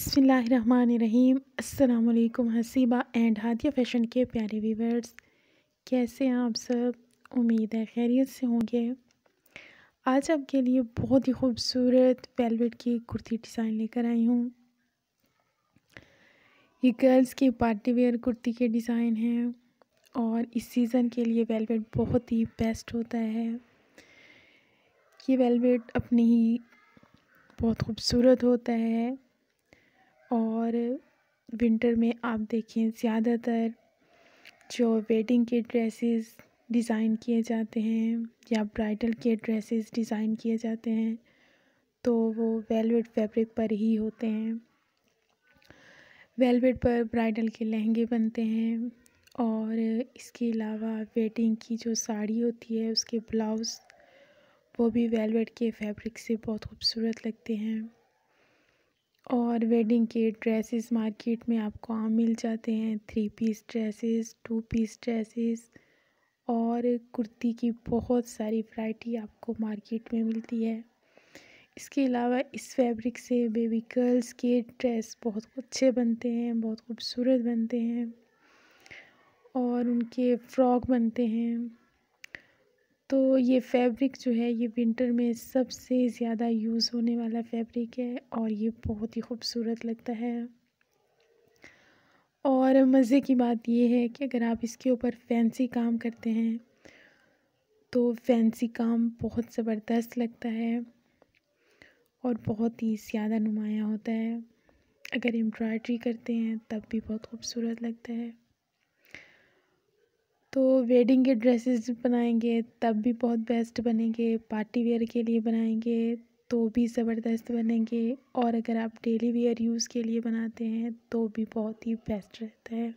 बसमीम अल्लाम Haseeba and Hadiya fashion के प्यारे व्यूवर्स। कैसे हैं आप सब? उम्मीद है खैरियत से होंगे। आज आपके लिए बहुत ही खूबसूरत वेलवेट की कुर्ती डिज़ाइन लेकर आई हूँ। ये गर्ल्स की पार्टी वेयर कुर्ती के डिज़ाइन हैं और इस सीज़न के लिए वेलवेट बहुत ही बेस्ट होता है। ये वेलवेट अपनी ही बहुत खूबसूरत होता है। और विंटर में आप देखें ज़्यादातर जो वेडिंग के ड्रेसेस डिज़ाइन किए जाते हैं या ब्राइडल के ड्रेसेस डिज़ाइन किए जाते हैं तो वो वेलवेट फैब्रिक पर ही होते हैं। वेलवेट पर ब्राइडल के लहंगे बनते हैं और इसके अलावा वेडिंग की जो साड़ी होती है, उसके ब्लाउज़ वो भी वेलवेट के फैब्रिक से बहुत खूबसूरत लगते हैं। और वेडिंग के ड्रेसेस मार्केट में आपको आम मिल जाते हैं। Three piece dresses two piece dresses और कुर्ती की बहुत सारी वैरायटी आपको मार्केट में मिलती है। इसके अलावा इस फैब्रिक से बेबी गर्ल्स के ड्रेस बहुत अच्छे बनते हैं, बहुत खूबसूरत बनते हैं और उनके फ्रॉक बनते हैं। तो ये फैब्रिक जो है, ये विंटर में सबसे ज़्यादा यूज़ होने वाला फैब्रिक है और ये बहुत ही खूबसूरत लगता है। और मज़े की बात ये है कि अगर आप इसके ऊपर फैंसी काम करते हैं तो फैंसी काम बहुत ज़बरदस्त लगता है और बहुत ही ज़्यादा नुमाया होता है। अगर एम्ब्रॉयड्री करते हैं, तब भी बहुत खूबसूरत लगता है। तो वेडिंग के ड्रेसेस बनाएँगे, तब भी बहुत बेस्ट बनेंगे। पार्टी वेयर के लिए बनाएँगे तो भी ज़बरदस्त बनेंगे। और अगर आप डेली वेयर यूज़ के लिए बनाते हैं तो भी बहुत ही बेस्ट रहता है।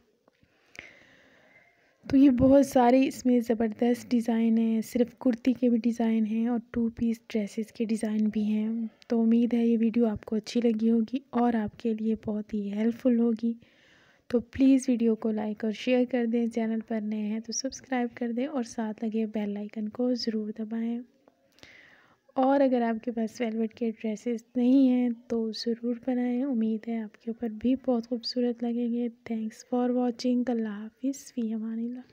तो ये बहुत सारे इसमें ज़बरदस्त डिज़ाइन हैं, सिर्फ़ कुर्ती के भी डिज़ाइन हैं और टू पीस ड्रेसेस के डिज़ाइन भी हैं। तो उम्मीद है ये वीडियो आपको अच्छी लगी होगी और आपके लिए बहुत ही हेल्पफुल होगी। तो प्लीज़ वीडियो को लाइक और शेयर कर दें चैनल पर नए हैं तो सब्सक्राइब कर दें और साथ लगे बेल आइकन को ज़रूर दबाएँ। और अगर आपके पास वेलवेट के ड्रेसेस नहीं हैं तो ज़रूर बनाएँ। उम्मीद है आपके ऊपर भी बहुत खूबसूरत लगेंगे। थैंक्स फॉर वॉचिंग अल्लाह हाफिज़। फ़ी अमानिल्लाह